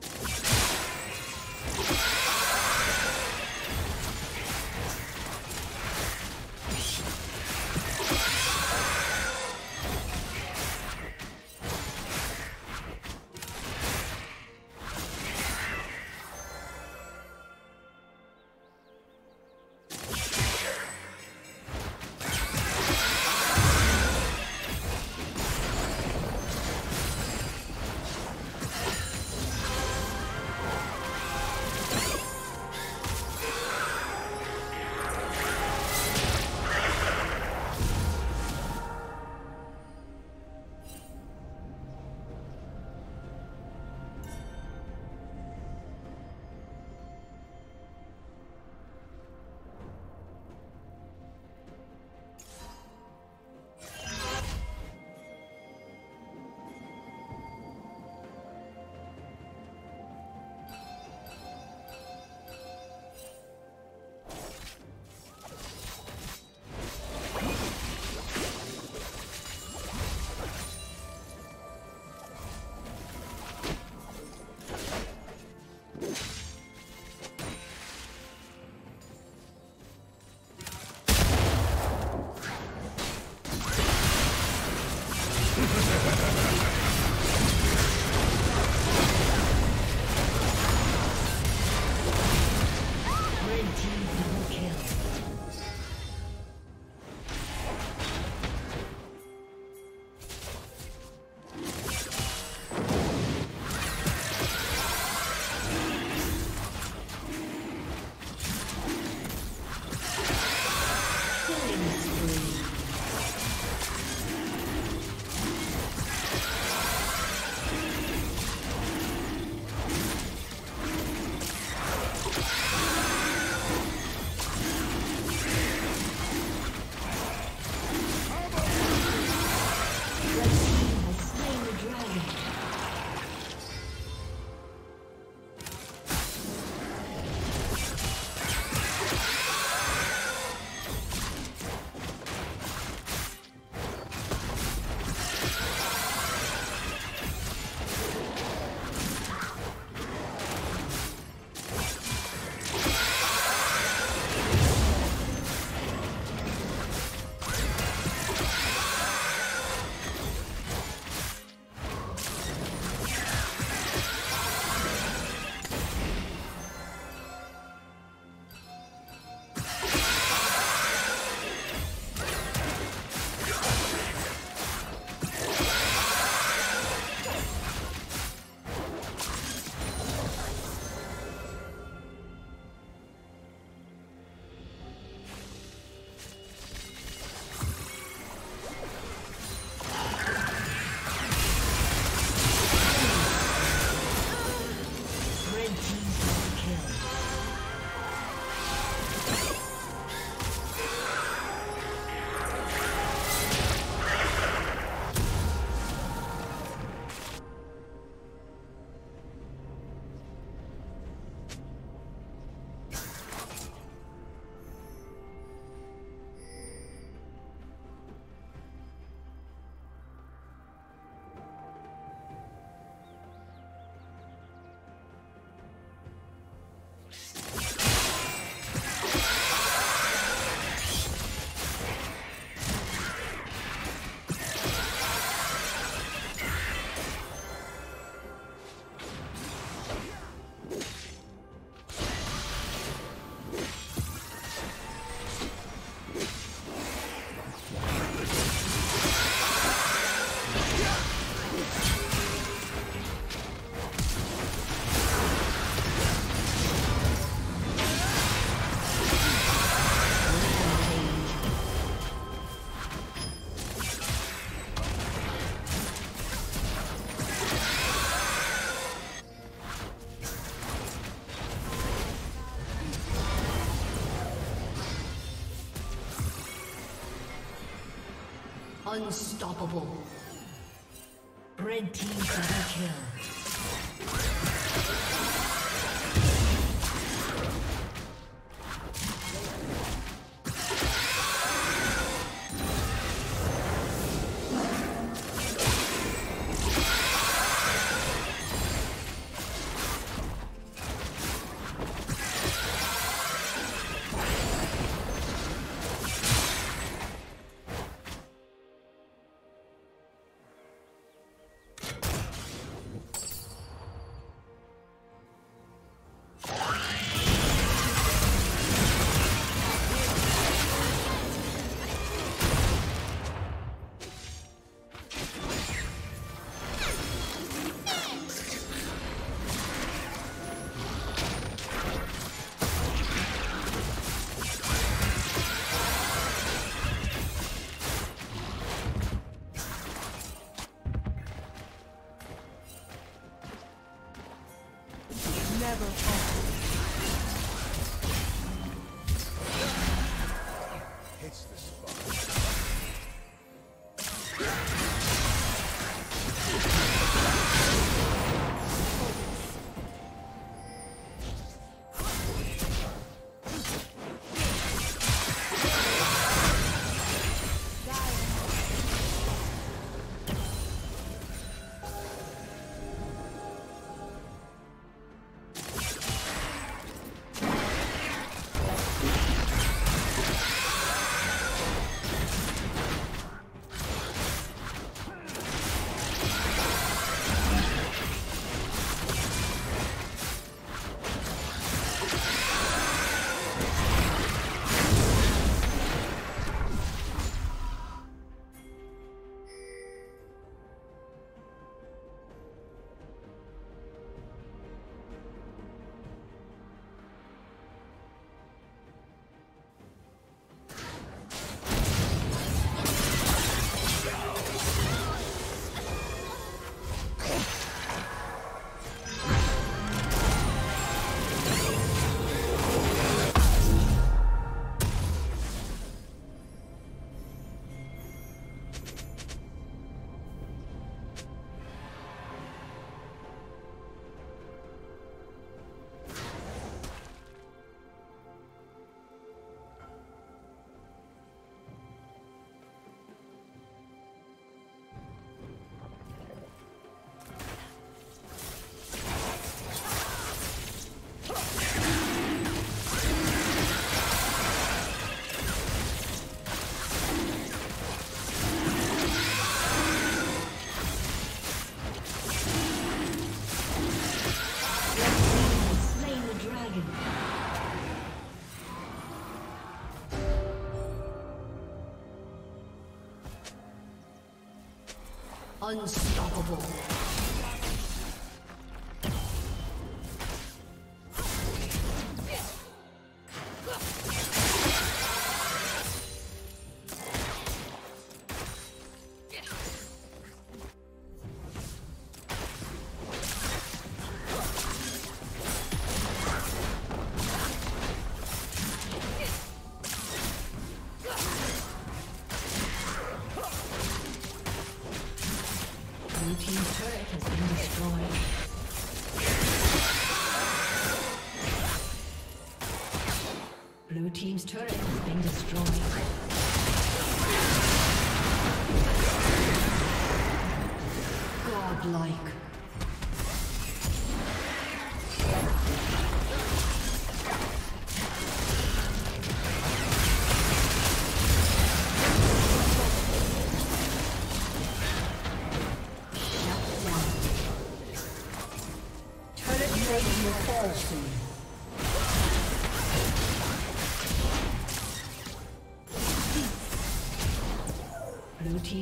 Yeah. Super Unstoppable. Dragon. Unstoppable.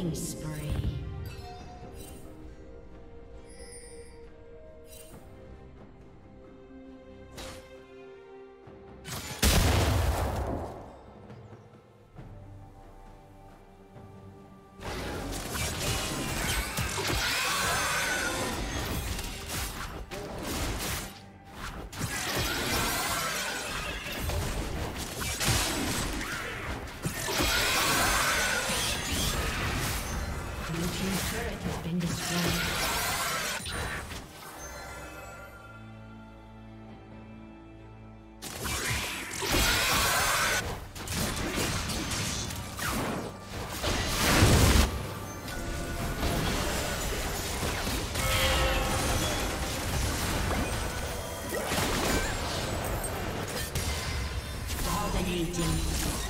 Killing spree. Blue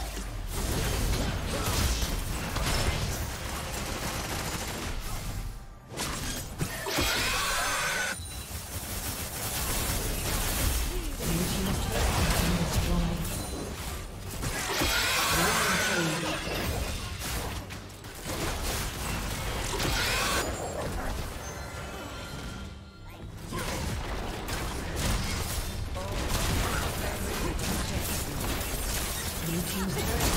team's turret